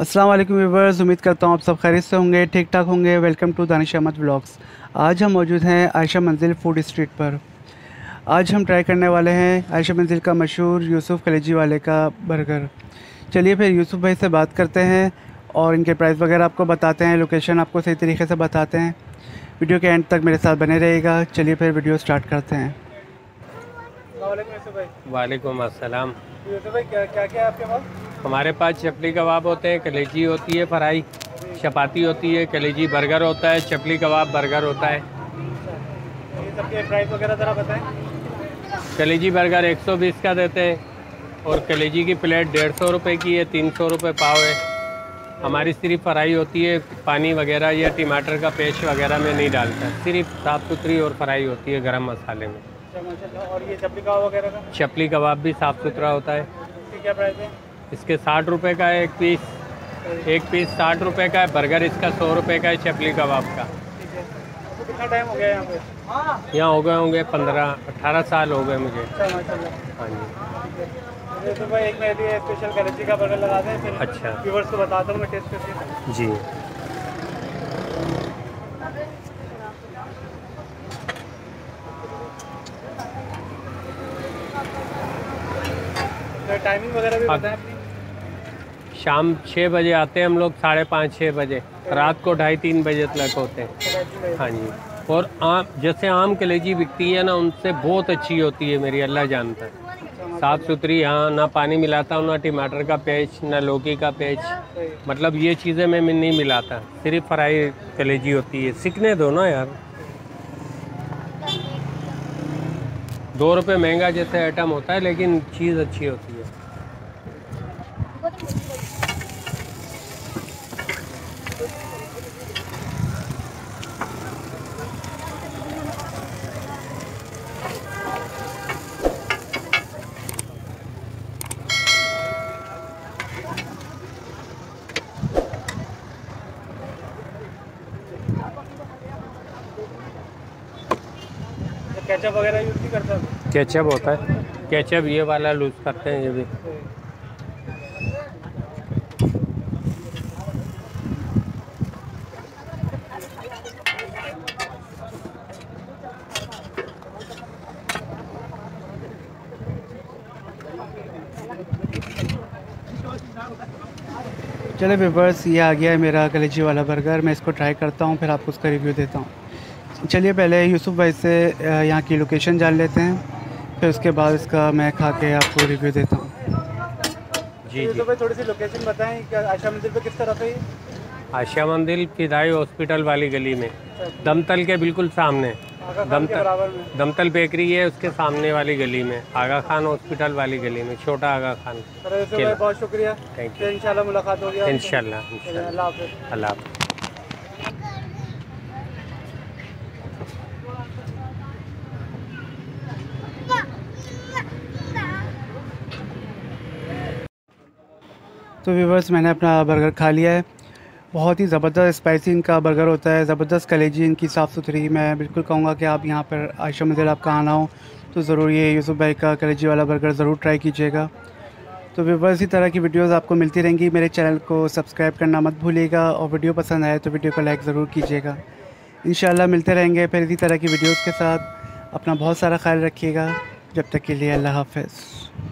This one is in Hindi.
अस्सलाम वालेकुम व्यूवर्स उम्मीद करता हूँ आप सब खैरियत से होंगे ठीक ठाक होंगे। Welcome to Danish Ahmed blogs आज हम मौजूद हैं आयशा मंजिल फ़ूड स्ट्रीट पर। आज हम ट्राई करने वाले हैं आयशा मंजिल का मशहूर यूसुफ कलेजी वाले का बर्गर चलिए फिर यूसुफ भाई से बात करते हैं और इनके प्राइस वगैरह आपको बताते हैं लोकेशन आपको सही तरीके से बताते हैं। वीडियो के एंड तक मेरे साथ बने रहेगा चलिए फिर वीडियो स्टार्ट करते हैं। वालेकुम अस्सलाम। भाई क्या क्या क्या है आपके पास? हमारे पास चपली कबाब होते हैं कलेजी होती है फ्राई चपाती होती है कलेजी बर्गर होता है चपली कबाब बर्गर होता है। प्राइस वगैरह ज़रा बताएँ। कलेजी बर्गर 120 का देते हैं और कलेजी की प्लेट डेढ़ सौ रुपये की है तीन सौ रुपये पाव है। हमारी सिर्फ़ फ्राई होती है पानी वगैरह या टमाटर का पेस्ट वगैरह में नहीं डालता। सिर्फ़ साफ़ सुथरी और फ्राई होती है गरम मसाले में। अच्छा, और ये चपली कबाब वगैरह का? चपली कबाब भी साफ़ सुथरा होता है। क्या प्राइस है? इसके साठ रुपए का है एक पीस एक पीस साठ रुपए का है बर्गर इसका सौ रुपए का है चपली कबाब का। आपको कितना टाइम हो गया यहाँ पे? यहाँ हो गए होंगे पंद्रह अठारह साल हो गए मुझे। अच्छा हाँ जी। तो भाई एक मेरे स्पेशल कलेजी का बर्गर लगा दें फिर अच्छा। व्यूवर्स को बताता हूँ मैं टेस्ट करके जी। तो टाइमिंग वगैरह भी। बताएँ शाम छः बजे आते हैं हम लोग, साढ़े पाँच छः बजे। रात को ढाई तीन बजे तक होते हैं। हाँ जी। और आम, जैसे आम कलेजी बिकती है ना, उनसे बहुत अच्छी होती है मेरी, अल्लाह जानता है। साफ़ सुथरी यहाँ ना पानी मिलाता हूँ, ना टमाटर का पेच ना लौकी का पेच मतलब ये चीज़ें मैं नहीं मिलाता। सिर्फ़ फ्राई कलेजी होती है। सीखने दो ना यार। दो रुपये महँगा जैसे आइटम होता है, लेकिन चीज़ अच्छी होती है तो केचप वगैरह यूज़ नहीं करता हूँ केचप होता है। केचप ये वाला लूज करते हैं ये भी। चले व्यूवर्स ये आ गया है मेरा कलेजी वाला बर्गर मैं इसको ट्राई करता हूँ फिर आपको उसका रिव्यू देता हूँ। चलिए पहले यूसुफ भाई से यहाँ की लोकेशन जान लेते हैं। फिर उसके बाद इसका मैं खा के आपको रिव्यू देता हूँ। जी जी। भाई थोड़ी सी लोकेशन बताएँ कि आशा मंदिर पे किस तरफ़ है आशा मंदिर फिदाई हॉस्पिटल वाली गली में। दमतल के बिल्कुल सामने। दमतल बराबर में। दमतल बेकरी है उसके सामने वाली गली में। आगा खान हॉस्पिटल वाली गली में छोटा आगा खान यूसुफ बहुत शुक्रिया। थैंक इंशाल्लाह मुलाकात होगी यू। इंशाल्लाह इंशाल्लाह। अल्लाह तो व्यूवर्स मैंने अपना बर्गर खा लिया है। बहुत ही ज़बरदस्त स्पाइसी इनका बर्गर होता है, ज़बरदस्त कलेजी इनकी साफ़ सुथरी मैं बिल्कुल कहूँगा कि आप यहाँ पर आयशा मंदिर आपका आना हो तो ज़रूर ये यूसुफ भाई का कलेजी वाला बर्गर ज़रूर ट्राई कीजिएगा। तो व्यूवर्स इसी तरह की वीडियोस आपको मिलती रहेंगी। मेरे चैनल को सब्सक्राइब करना मत भूलिएगा और वीडियो पसंद आए तो वीडियो को लाइक ज़रूर कीजिएगा। इन मिलते रहेंगे फिर इसी तरह की वीडियोज़ के साथ। अपना बहुत सारा ख्याल रखिएगा। जब तक के लिए अल्लाह हाफ़िज़।